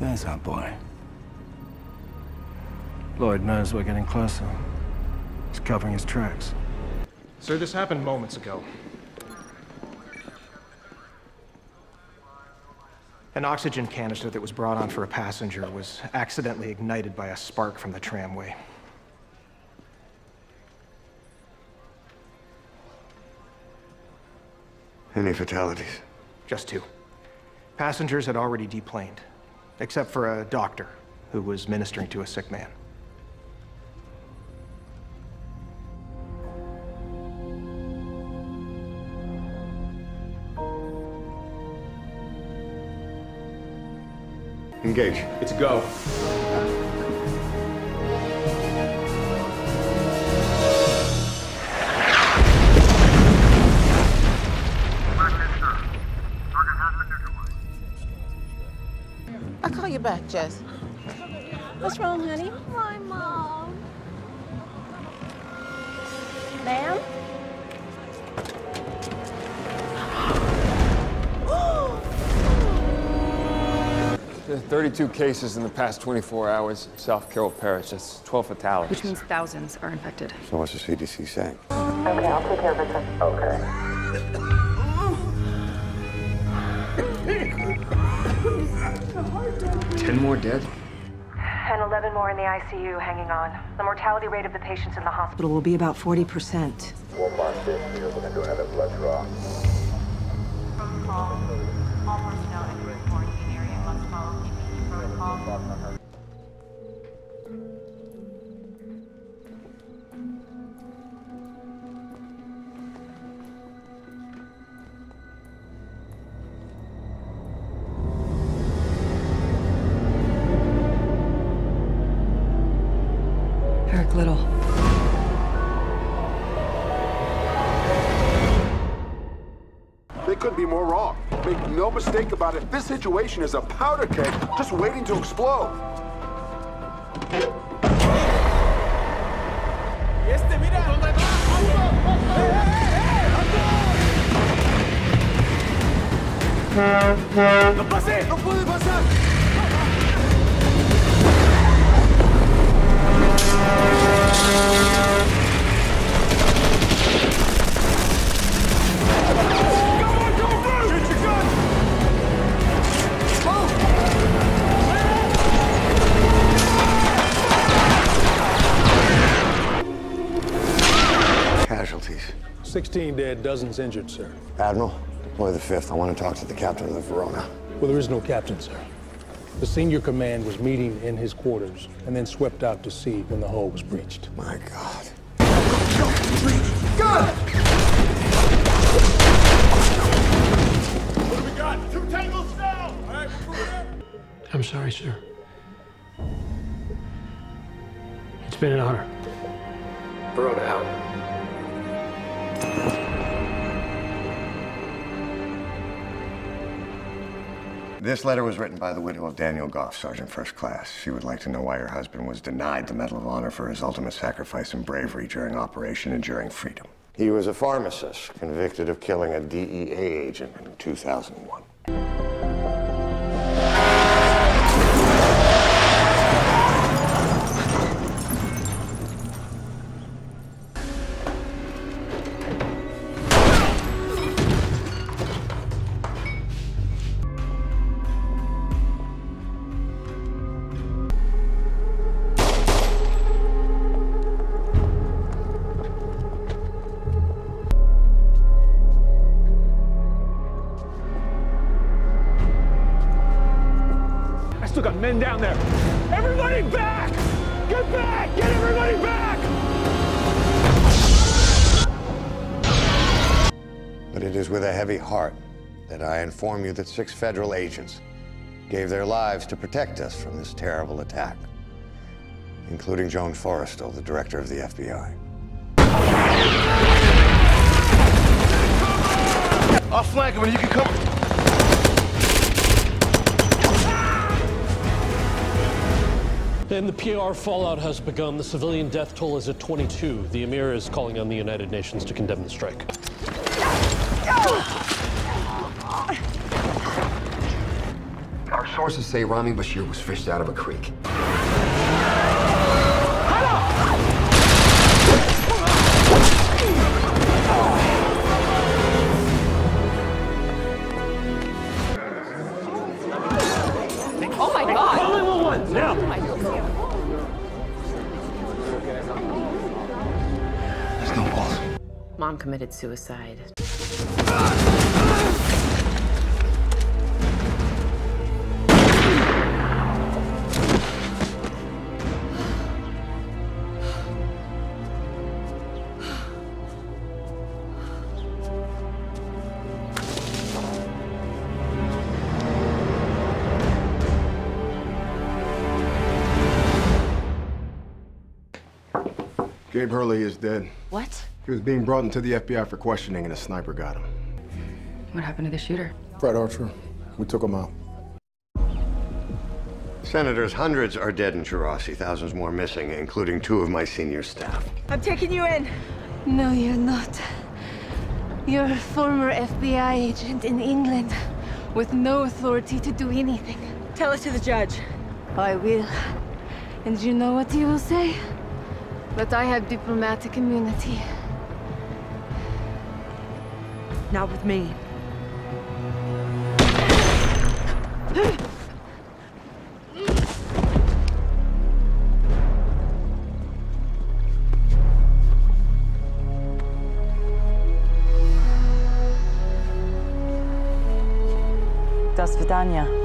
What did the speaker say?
There's our boy. Lloyd knows we're getting closer. He's covering his tracks. Sir, this happened moments ago. An oxygen canister that was brought on for a passenger was accidentally ignited by a spark from the tramway. Any fatalities? Just two. Passengers had already deplaned, except for a doctor who was ministering to a sick man. Engage. It's a go. Jess. What's wrong, honey? My mom. Ma'am? There are 32 cases in the past 24 hours in South Carroll Parish. That's 12 fatalities. Which means thousands are infected. So what's the CDC saying? Okay, I'll take care of it. Okay. Ten more dead? And 11 more in the ICU hanging on. The mortality rate of the patients in the hospital. Will be about 40%. All couldn't be more wrong. Make no mistake about it, this situation is a powder keg just waiting to explode. Casualties. 16 dead, dozens injured, sir. Admiral, deploy the 5th. I want to talk to the captain of the Verona. Well, there is no captain, sir. The senior command was meeting in his quarters and then swept out to sea when the hull was breached. My God. I'm sorry, sir. It's been an honor. Verona out. This letter was written by the widow of Daniel Goff, Sergeant First Class. She would like to know why her husband was denied the Medal of Honor for his ultimate sacrifice and bravery during Operation Enduring Freedom. He was a pharmacist convicted of killing a DEA agent in 2001. Still got men down there. Everybody back! Get back! Get everybody back! But it is with a heavy heart that I inform you that six federal agents gave their lives to protect us from this terrible attack, including Joan Forrestal, the director of the FBI. I'll flank him and you can come. And the PR fallout has begun. The civilian death toll is at 22. The Emir is calling on the United Nations to condemn the strike. Our Sources say Rami Bashir was fished out of a creek. Mom committed suicide. Gabe Hurley is dead. What? He was being brought into the FBI for questioning and a sniper got him. What happened to the shooter? Fred Archer. We took him out. Senators, hundreds are dead in Chirasi, thousands more missing, including two of my senior staff. I'm taking you in. No, you're not. You're a former FBI agent in England with no authority to do anything. Tell it to the judge. I will. And you know what he will say? That I have diplomatic immunity. Not with me. До свидания.